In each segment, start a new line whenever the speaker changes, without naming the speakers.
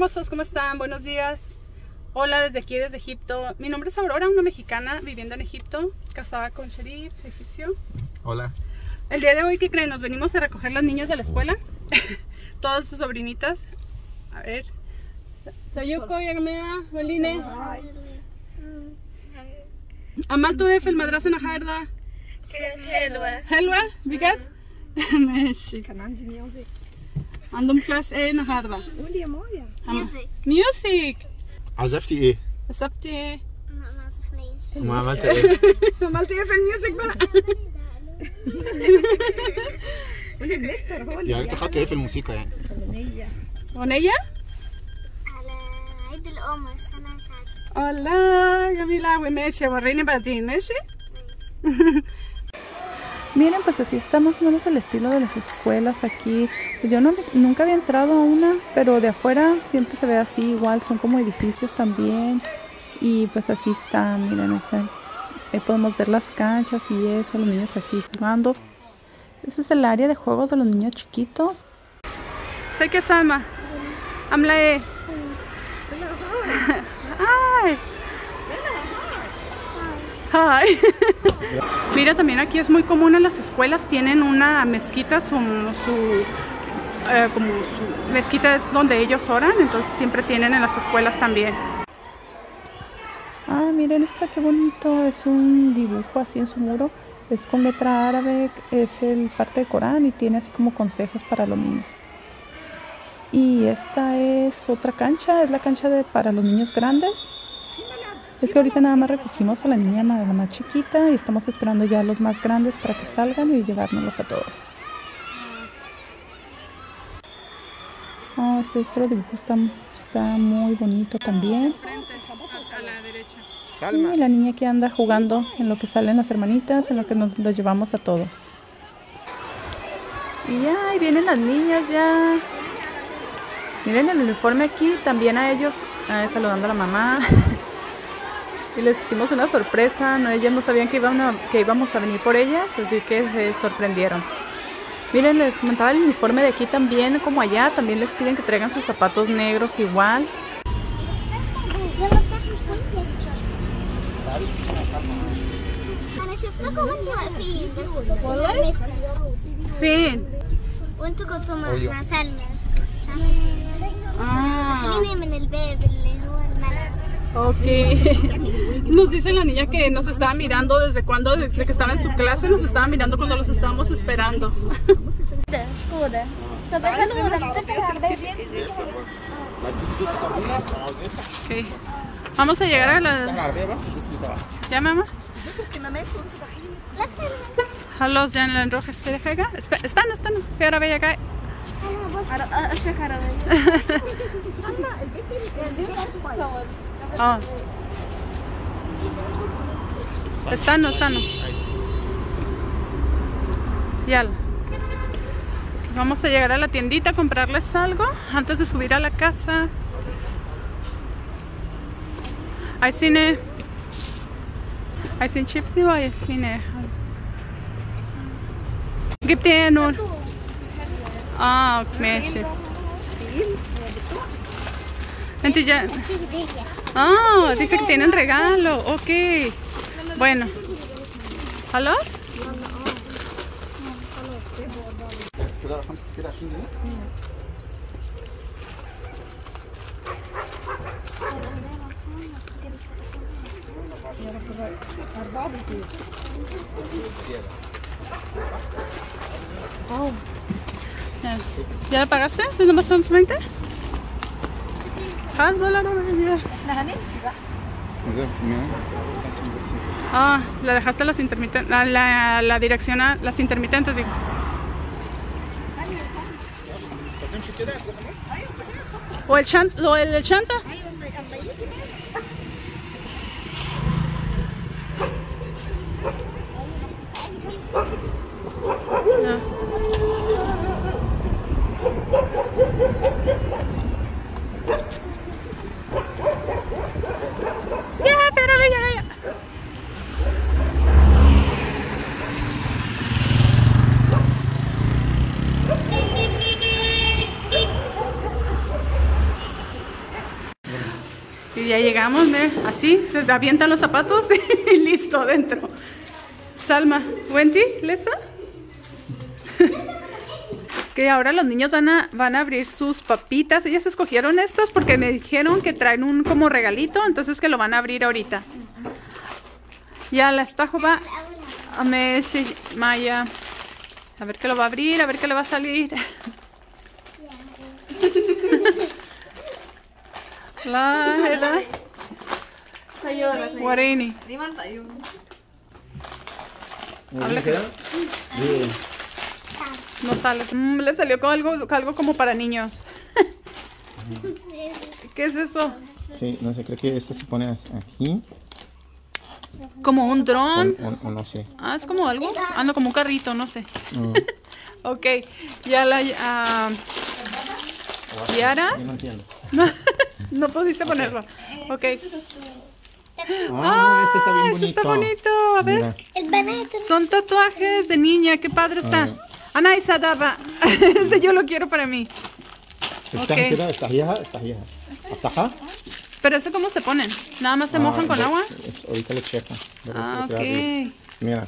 hermosos, ¿cómo están? Buenos días. Hola desde aquí, desde Egipto. Mi nombre es Aurora, una mexicana viviendo en Egipto, casada con Sherif, egipcio.
Hola.
El día de hoy, ¿qué creen? Nos venimos a recoger los niños de la escuela, todas sus sobrinitas. A ver. Sayuko, Yagmea, Beline. Amatu de
Felmadras en
Ajarda. Helwa. Helwa,
Bigat. Mexicana, music.
عندهم كلاس إيه النهاردة؟
قولي يا مايا
ميوزك
ميوزك
عزفتي إيه؟
كسبتي إيه؟
لا ما
وما عملت إيه؟
عملتي إيه في الميوزك بقى؟
قولي المستر هو اللي
يعني أنتوا خدتوا إيه في الموسيقى يعني؟
أغنية
أغنية؟
على عيد الأم السنة مش عارفة
Hola, Camila, güey, ماشي وريني بعدين ماشي Miren, pues así está más o menos el estilo de las escuelas aquí. Yo no, nunca había entrado a una, pero de afuera siempre se ve así igual. Son como edificios también. Y pues así está, miren, ese. Ahí podemos ver las canchas y eso, los niños aquí jugando. Ese es el área de juegos de los niños chiquitos. Sé que es Ama. Amlae. Ay. Hi. Mira, también aquí es muy común en las escuelas, tienen una mezquita, su, su, eh, como su mezquita es donde ellos oran, entonces siempre tienen en las escuelas también. Ah, miren esta qué bonito, es un dibujo así en su muro, es con letra árabe, es el parte del Corán y tiene así como consejos para los niños. Y esta es otra cancha, es la cancha de, para los niños grandes. Es que ahorita nada más recogimos a la niña la más chiquita y estamos esperando ya a los más grandes para que salgan y llevárnoslos a todos. Oh, este otro dibujo está, está muy bonito también. Y la niña que anda jugando en lo que salen las hermanitas, en lo que nos los llevamos a todos. Y ya, ahí vienen las niñas ya. Miren el uniforme aquí, también a ellos, eh, saludando a la mamá. y les hicimos una sorpresa, no, ellas no sabían que, iban a- que íbamos a venir por ellas, así que se sorprendieron. Miren, les comentaba el uniforme de aquí también, como allá, también les piden que traigan sus zapatos negros igual.
أنا شفتكم وأنتوا واقفين بس والله
Fin.
وأنتوا كنتوا مع مع سلمى مش عارفة
Ah,
خليني من الباب اللي هو الملعب
ok. Nos dice la niña que nos estaba mirando desde cuando, desde que estaba en su clase, nos estaba mirando cuando los estábamos esperando.
ده سكودا طب خلونا نفتح العربية
Ok. Vamos a llegar a la...
العربية بس دوس بسرعة
¿Ya, mamá?
لا تسلم
خلاص ya en la roja. ¿Se deja acá? Espe- Están, están. في عربية acá.
أنا أشرك عربية
Ah. Están, están. Ya. Vamos a llegar a la tiendita a comprarles algo antes de subir a la casa. Hay cine. Hay sin chips y hay cine. Gibt ihr nur? Ah, Mädchen. Wenn die Ah, dice que tienen regalo. Ok. Bueno. ¿Halos? ¿Ya la pagaste? ¿No más 20?
No
Ah, la dejaste las intermitentes, la, la, dirección a las intermitentes, digo. ¿O el chanta? ¿Lo el, el chanta? Se avientan los zapatos y listo, dentro. Salma, Wendy, Lisa. Que ahora los niños van a, van a abrir sus papitas. Ellas escogieron estos porque me dijeron que traen un como regalito, entonces que lo van a abrir ahorita. Ya la estajo va a Messi, Maya. A ver qué lo va a abrir, a ver qué le va a salir. La, la, Guarini.
Di man tayo.
Habla que- No sale. Mm, le salió con algo, algo como para niños. ¿Qué es eso?
Sí, no sé, creo que este se pone aquí.
Como un dron.
o- o no sé.
Ah, es como algo. Ando como un carrito, no sé.
No,
Ok, ya la. ah, Yara.
yo no entiendo.
No, no pudiste ponerlo. Ok.
Ah, ese está bien
ah,
bonito.
Eso está bonito. A ver. Son tatuajes de niña. Qué padre está. Ana Isadaba. este yo lo quiero para mí.
Está vieja, está vieja.
Pero eso cómo se ponen? Nada más se ah, mojan con
de,
agua.
Es, ahorita.
Ah, ok.
Mira.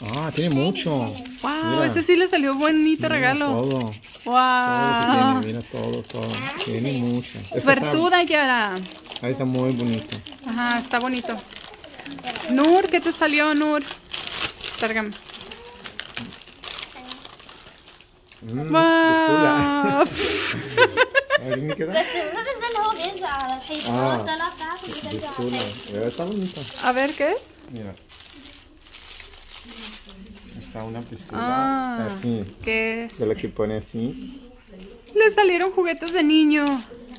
Ah, tiene mucho.
Wow,
mira.
ese sí le salió bonito regalo. Wow.
Todo ya. Ahí está muy bonito.
Ajá, está bonito. Nur, ¿qué te salió, Nur? Tárgame.
Mm,
wow.
Ah, eh,
A ver, ¿qué es?
Mira. Está una pistola
ah,
así.
¿Qué es?
De la que pone así.
Le salieron juguetes de niño.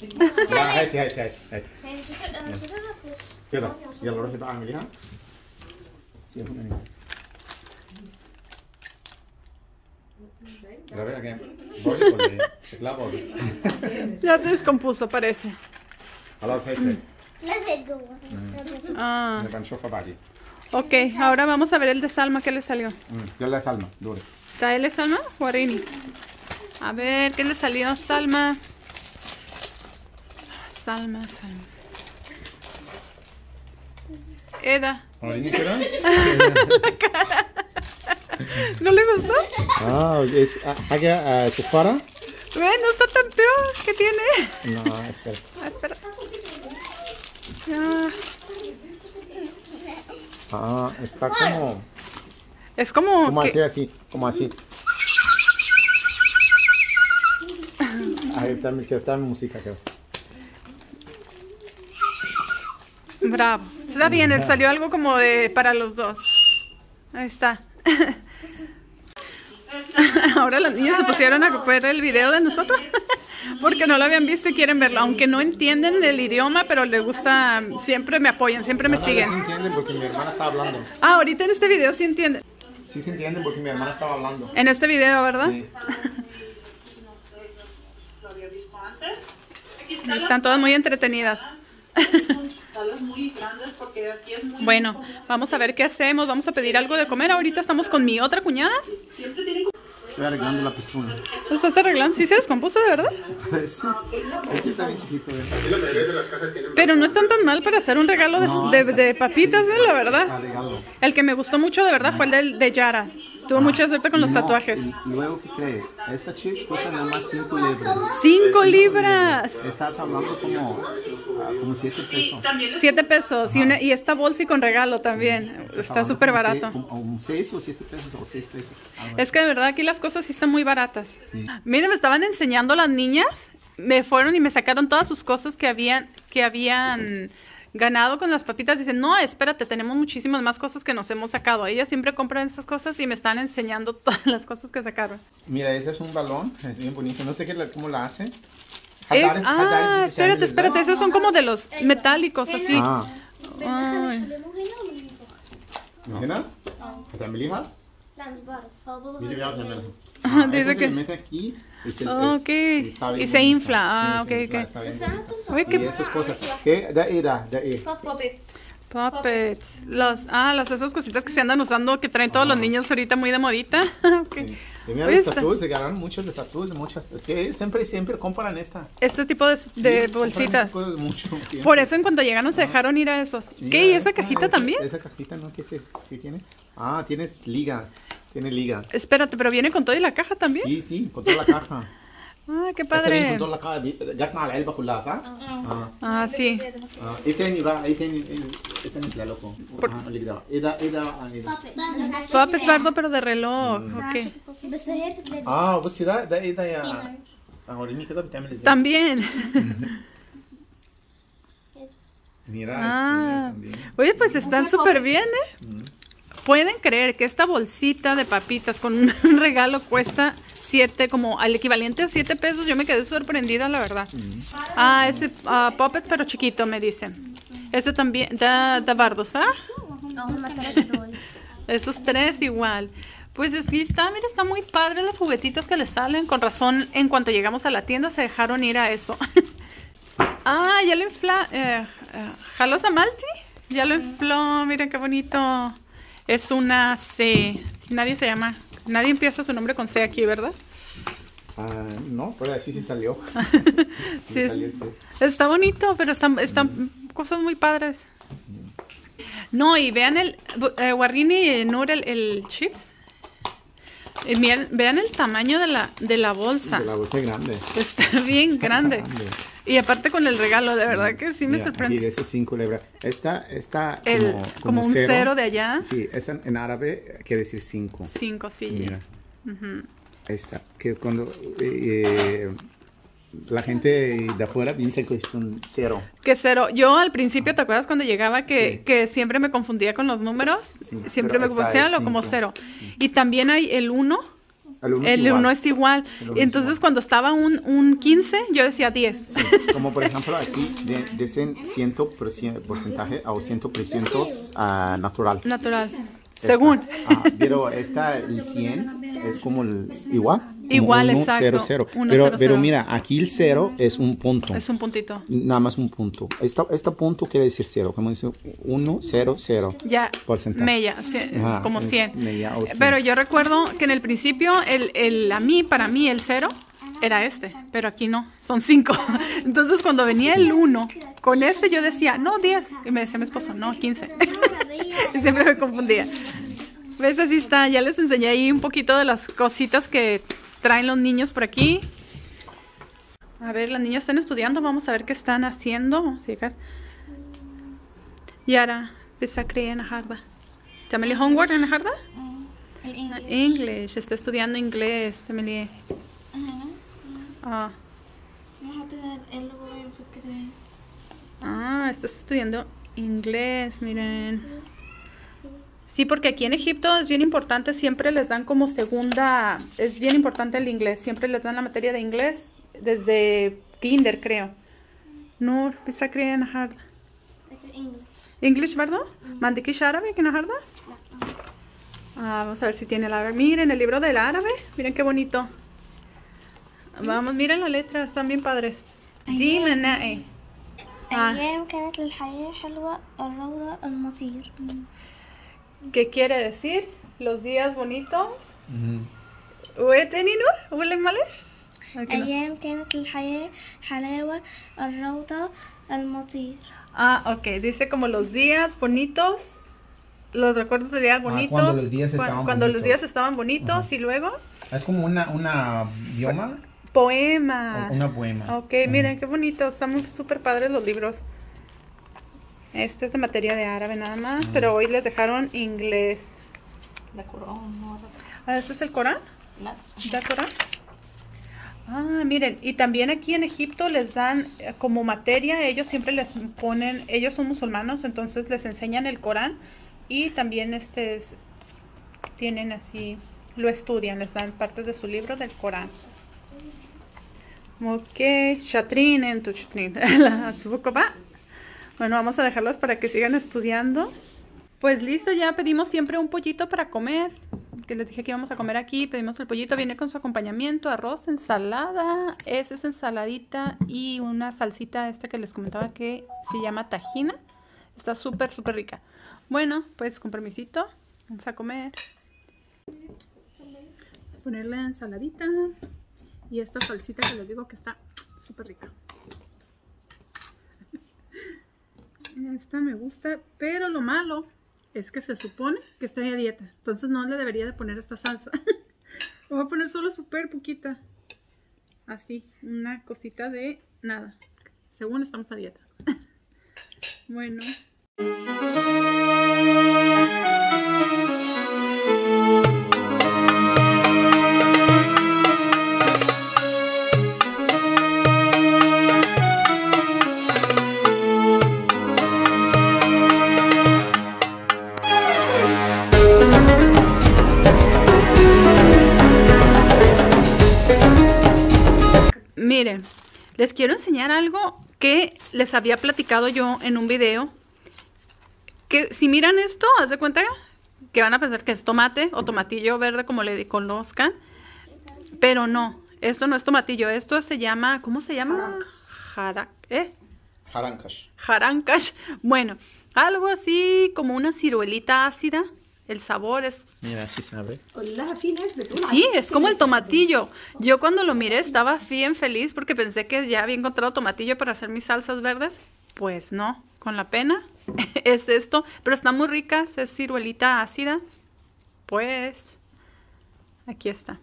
Ya
Ya er se descompuso, parece. Ah. Ok, ahora vamos a ver el de Salma, ¿qué le salió?
Le Salma? ¿Está el
de Salma? Guarini. A ver, ¿qué le salió Salma? Salma, Salma. Eda,
وريني كده.
¿no le gustó?
اه es حاجة آه، صفارة.
Bueno, está tan peor. ¿Qué tiene?
No, espera.
Ah, espera. Ya.
Ah, está como,
Es como,
como
que-
así, así, como así. Ahí también que está mi música, creo.
Bravo. Está bien, él salió algo como de para los dos. Ahí está. Ahora los niños se pusieron a ver el video de nosotros porque no lo habían visto y quieren verlo. Aunque no entienden el idioma, pero les gusta, siempre me apoyan, siempre me siguen.
Sí entienden porque mi hermana estaba hablando.
Ah, ahorita en este video sí entienden.
Sí se entienden porque mi hermana estaba hablando.
En este video, ¿verdad?
Sí.
Están todas muy entretenidas. Bueno, vamos a ver qué hacemos. Vamos a pedir algo de comer. Ahorita estamos con mi otra cuñada.
Estoy arreglando la pistola.
¿Lo estás arreglando? ¿Sí se descompuso de verdad?
Sí. Este está bien chiquito, ¿eh?
Pero no están tan mal para hacer un regalo de, de- de papitas, ¿eh? la verdad. El que me gustó mucho de verdad fue el de Yara. Tuvo mucha suerte con los
No,
tatuajes.
y Luego, ¿qué crees? Esta chips cuesta nada más 5 libras.
¡Cinco libras!
Estás hablando como, ah, como 7 pesos.
Siete pesos. Y, una, y esta bolsa y con regalo también. Está súper barato.
seis- Como 6 o 7 pesos o 6 pesos.
Es que de verdad aquí las cosas sí están muy baratas.
Sí.
Miren, me estaban enseñando las niñas. Me fueron y me sacaron todas sus cosas que habían, que habían ganado con las papitas. Dicen, no, espérate, tenemos muchísimas más cosas que nos hemos sacado. Ellas siempre compran estas cosas y me están enseñando todas las cosas que sacaron.
Mira, ese es un balón, es bien bonito. No sé qué, la- cómo la hace.
Es,
Haddad-
ah,
Haddad-
espérate, espérate, esos son como de los metálicos así.
Ah,
بدنا نشلمه هنا ولا ننفخ؟
¿Hena? ¿Hacameliha?
لا مش بعرف هو بابا
Mire,
غير
Ajá,
dice que...
Se mete aquí ah, y se,
oh,
okay.
es,
está bien
y se infla. Ah,
sí,
ok,
infla,
ok.
Está bien
qué...
Y esas cosas. ¿Qué? Eh, de ahí, de
ahí.
Puppets. Puppets. Los, ah, las esas cositas que se andan usando que traen todos ah. los niños ahorita muy de modita. okay.
sí. Y mira, los tatuajes, se ganan muchos de tatuajes, muchas. Es que siempre, siempre compran esta.
Este tipo de, de
sí,
bolsitas.
Cosas mucho
Por eso en cuanto llegaron se dejaron ir a esos.
Mira,
¿Qué? ¿Y esa cajita también?
Esa cajita, ¿no? ¿Qué, ¿Qué tiene? Ah, tienes liga. Tiene liga.
Espérate, pero viene con todo y la caja también.
Sí, sí, con toda la caja.
Ah, qué
Esta viene
padre.
con toda la caja. جت مع العلبة كلها صح؟ اه
Ah, sí.
اه ايه تاني بقى؟ ايه تاني؟ ايه إيه تاني طلع لكم؟ اه قول لي كده ايه ده؟ ايه ده؟ آه، ايه ده؟
بابت
Puppets bardo, pero de reloj. Ok.
بس هي بتتلبس
اه بصي ده ده ايه ده يا
Spinner.
وريني كده بتعمل ازاي
También.
Mira,
Ah.
es que también.
Oye, pues están súper bien, ¿eh? ¿Pueden creer que esta bolsita de papitas con un regalo cuesta 7, como al equivalente a 7 pesos? Yo me quedé sorprendida, la verdad. Mm. Ah, ese uh, puppet, pero chiquito, me dicen. Este también, da, da
bardos, ¿ah?
Esos tres igual. Pues aquí está, mira, está muy padre los juguetitos que le salen. Con razón, en cuanto llegamos a la tienda se dejaron ir a eso. ah, ya lo infla... Eh, eh, ¿Jalos a Malti? Ya lo infló, mira qué bonito. Es una C. Nadie se llama... Nadie empieza su nombre con C aquí, ¿verdad?
Ah, no, pero así sí salió.
Sí,
salió.
Está bonito, pero están, están cosas muy padres. No, y vean el eh, Warrini y Nur, el, el chips. Y miren- vean el tamaño de la, de la bolsa.
De la bolsa grande.
Está bien grande. Y aparte con el regalo, de verdad que sí me sorprende.
de esos 5 libras. Esta, esta
El,
como,
como un cero. de allá.
Sí, esta en árabe quiere decir 5.
Cinco, sí.
Mira,
Ujú.
esta. Que cuando eh, la gente de afuera piensa que es un cero.
Que cero. Yo al principio, ¿te acuerdas cuando llegaba que,
Sí.
que siempre me confundía con los números?
Sí,
siempre me confundía como
cinco.
cero. Y también hay el 1.
El uno es
El
igual.
1 es igual.
El
Entonces
igual.
cuando estaba un, un 15, yo decía 10.
Como por ejemplo aquí de, dicen 100% porcentaje o 100% ah, natural.
Natural.
Esta.
Según.
Ah, pero esta, el 100 es como el igual.
Igual,
uno,
exacto.
cero, cero.
Uno,
pero,
cero,
pero
cero.
mira, aquí el cero es un punto.
Es un puntito.
Nada más un punto. Esta, este punto quiere decir cero. Como dice 1, 0, 0.
Ya.
Porcentaje.
Mella,
Ajá,
como
es
100.
mella o 100.
Pero yo recuerdo que en el principio, el, el, a mí, para mí, el 0 era este. Pero aquí no, son 5. Entonces cuando venía el 1, con este yo decía, no, 10. Y me decía mi esposo, no, 15. y siempre me confundía. ¿Ves? Así está. Ya les enseñé ahí un poquito de las cositas que traen los niños por aquí. A ver, las niñas están estudiando. Vamos a ver qué están haciendo. Llegar. Yara, en Harda. ¿También homework en
Harda?
El ah, English. Está estudiando inglés,
También.
Ah. Ah, estás estudiando inglés, miren. Sí, porque aquí en Egipto es bien importante, siempre les dan como segunda, es bien importante el inglés, siempre les dan la materia de inglés desde kinder, creo. Nur, بتذاكري ايه النهارده؟
فكر انجلش
English, ¿verdad? ما عندكيش عربي النهارده؟ Ah, vamos a ver si tiene el árabe. Miren el libro del árabe, miren qué bonito. Vamos, miren la letra, están bien padres. Dime, Nae. Ah.
أيام كانت الحياة حلوة الروضة المصير
¿Qué quiere decir? Los días bonitos.
Ujú.
وتاني نور ولا معلش؟ أوكي، no.
أيام كانت الحياة حلاوة الروضة المطير
Ah, ok, dice como los días bonitos, los recuerdos de días bonitos.
cuando los días
cua-
estaban
cuando los
bonitos.
días estaban bonitos y luego
Es como una, una bioma
poema.
o una poema.
Ok, miren qué bonitos, están muy súper padres los libros. Este es de materia de árabe nada más, pero hoy les dejaron inglés. Ah, ¿Este es el Corán? ¿Da Corán? Ah, miren, y también aquí en Egipto les dan eh, como materia, ellos siempre les ponen, ellos son musulmanos, entonces les enseñan el Corán y también este es- tienen así, lo estudian, les dan partes de su libro del Corán. Ok, Chatrin en tu Chatrin. La. Bueno, vamos a dejarlos para que sigan estudiando. Pues listo, ya pedimos siempre un pollito para comer. Que les dije que íbamos a comer aquí. Pedimos el pollito, viene con su acompañamiento, arroz, ensalada. Esa es ensaladita y una salsita esta que les comentaba que se llama tajina. Está súper, súper rica. Bueno, pues con permisito, vamos a comer. Vamos a ponerle ensaladita y esta salsita que les digo que está súper rica. Esta me gusta, pero lo malo es que se supone que estoy a dieta. Entonces no le debería de poner esta salsa. Le voy a poner solo súper poquita. Así, una cosita de nada. Según estamos a dieta. bueno. Quiero enseñar algo que les había platicado yo en un video. Que si miran esto, haz de cuenta que van a pensar que es tomate o tomatillo verde como le conozcan. Pero no, esto no es tomatillo, esto se llama, ¿cómo se llama? Jara, ¿eh?
Harankash.
Jarancash. Bueno, algo así como una ciruelita ácida. El sabor es...
Mira, sí sabe.
Sí, es como el tomatillo. Yo cuando lo miré estaba bien feliz porque pensé que ya había encontrado tomatillo para hacer mis salsas verdes. Pues no, con la pena es esto. Pero está muy rica, es ciruelita ácida. Pues aquí está.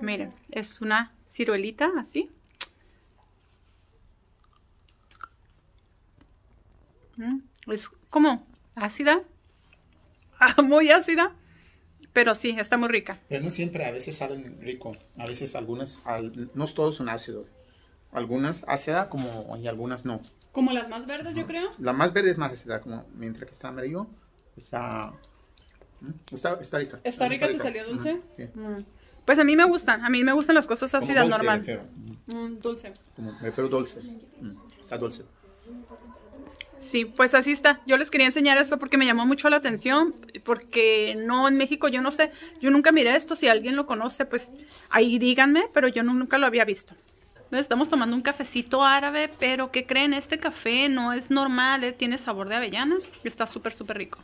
Miren, es una ciruelita así. Mm, es como ácida, Muy ácida. Pero sí, está muy rica.
Pero no siempre, a veces salen rico. A veces algunas, al- no todos son ácidos. Algunas ácida como y algunas no.
Como las más verdes, yo creo.
La más verde es más ácida, como mientras que está amarillo, está, ¿Mm? está, está rica.
¿Está rica? ¿Te salió dulce?
Sí.
Pues a mí me gustan, a mí me gustan las cosas
Como
ácidas
dulce,
normal.
refiero.
Mm, dulce.
Como, me refiero dulce. Mm, Está dulce.
Sí, pues así está. Yo les quería enseñar esto porque me llamó mucho la atención, porque no en México, yo no sé, yo nunca miré esto, si alguien lo conoce, pues ahí díganme, pero yo nunca lo había visto. Estamos tomando un cafecito árabe, pero ¿qué creen? Este café no es normal, eh, tiene sabor de avellana, está súper, súper rico.